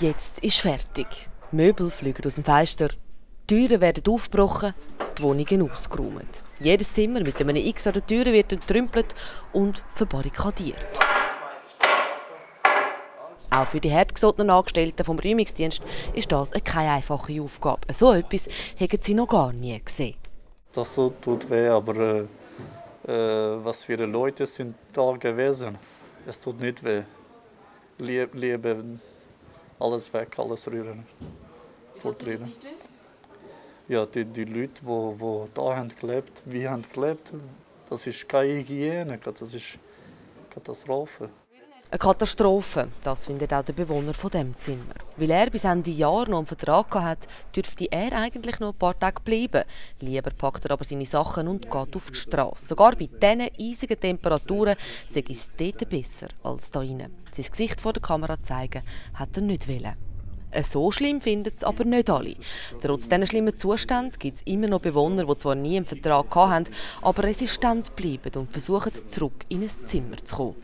Jetzt ist fertig. Möbel fliegen aus dem Fenster, Türen werden aufgebrochen, die Wohnungen ausgeräumt. Jedes Zimmer mit einem X an der Tür wird entrümpelt und verbarrikadiert. Auch für die hartgesottenen Angestellten vom Räumungsdienst ist das keine einfache Aufgabe. So etwas haben sie noch gar nie gesehen. Das tut weh, aber äh, äh, was für Leute sind da gewesen? Es tut nicht weh. Liebe alles weg, alles rühren. Wieso tut das nicht weh? Ja, die, die Leute, die, die da haben gelebt, wie haben gelebt, das ist keine Hygiene, das ist Katastrophe. Eine Katastrophe, das findet auch der Bewohner von dem Zimmer. Weil er bis Ende Jahr noch einen Vertrag hat, dürfte er eigentlich noch ein paar Tage bleiben. Lieber packt er aber seine Sachen und geht auf die Straße. Sogar bei diesen eisigen Temperaturen sei es dort besser als da drinnen. Sein Gesicht vor der Kamera zeigen, hat er nicht wollen. So schlimm finden es aber nicht alle. Trotz diesen schlimmen Zuständen gibt es immer noch Bewohner, die zwar nie einen Vertrag hatten, aber resistent bleiben und versuchen, zurück in ein Zimmer zu kommen.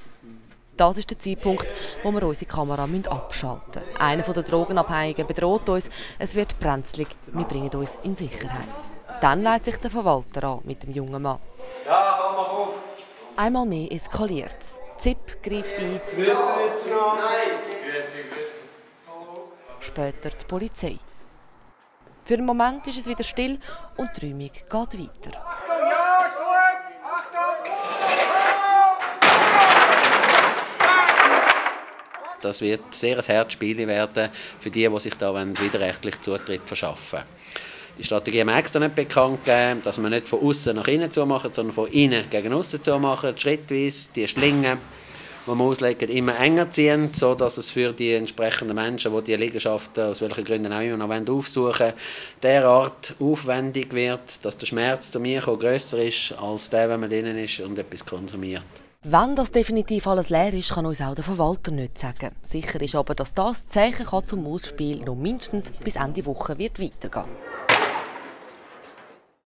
Das ist der Zeitpunkt, wo wir unsere Kamera abschalten müssen. Einer der Drogenabhängigen bedroht uns, es wird brenzlig, wir bringen uns in Sicherheit. Dann leitet sich der Verwalter an mit dem jungen Mann. Ja, komm mal auf. Einmal mehr eskaliert es. Zip greift ein. Später die Polizei. Für einen Moment ist es wieder still und die Räumung geht weiter. Das wird sehr ein Herzspiel werden für die, die sich da widerrechtlich Zutritt verschaffen. Die Strategie haben wir extra nicht bekannt gegeben, dass wir nicht von außen nach innen zu machen, sondern von innen gegen außen zu machen, schrittweise die Schlingen, die wir auslegen, immer enger ziehen, sodass es für die entsprechenden Menschen, die diese Liegenschaften aus welchen Gründen auch immer noch aufsuchen derart aufwendig wird, dass der Schmerz zu mir grösser ist, als der, wenn man drinnen ist und etwas konsumiert. Wann das definitiv alles leer ist, kann uns auch der Verwalter nicht sagen. Sicher ist aber, dass das Zeichen zum Ausspiel noch mindestens bis Ende Woche wird weitergehen